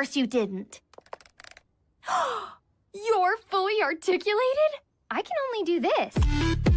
course you didn't. You're fully articulated? I can only do this.